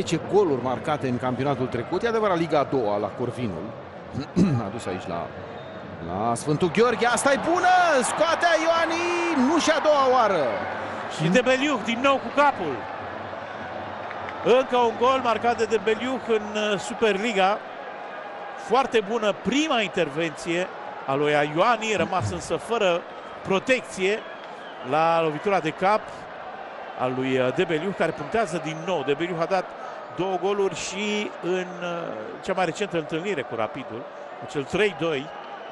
10 goluri marcate în campionatul trecut. E adevărat, Liga a doua la Corvinul. a dus aici la, la Sfântul Gheorghe. asta e bună! Scoate Ioani! Nu și a doua oară! Și de Beliuh din nou cu capul. Încă un gol marcat de Debeliuh în uh, Superliga. Foarte bună prima intervenție a lui Ioani, rămas însă fără protecție la lovitura de cap al lui uh, Debeliuh, care punctează din nou. Debeliuh a dat două goluri și în uh, cea mai recentă întâlnire cu Rapidul, acel 3-2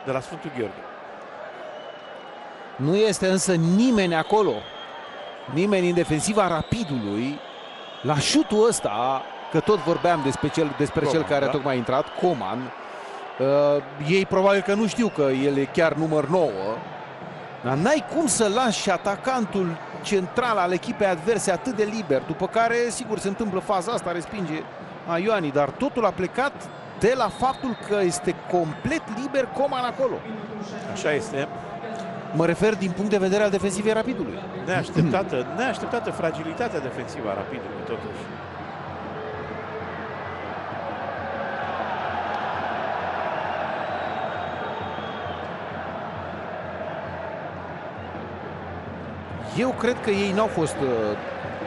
de la Sfântul Gheorghe. Nu este însă nimeni acolo, nimeni în defensiva Rapidului, la șutul ăsta, că tot vorbeam despre cel, despre Coman, cel care da? tocmai a intrat, Coman, uh, ei probabil că nu știu că el e chiar număr 9, dar n-ai cum să lași atacantul central al echipei adverse atât de liber, după care, sigur, se întâmplă faza asta, respinge a Ioani, dar totul a plecat de la faptul că este complet liber Coman acolo. Așa este. Mă refer din punct de vedere al defensivei Rapidului. Neașteptată, neașteptată fragilitatea defensivă a Rapidului, totuși. Eu cred că ei n-au fost, uh,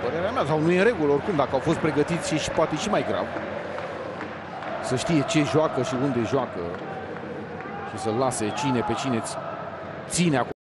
părerea mea, sau nu e în regulă oricum, dacă au fost pregătiți și, și poate și mai grav. Să știe ce joacă și unde joacă și să lase cine pe cine ține acolo.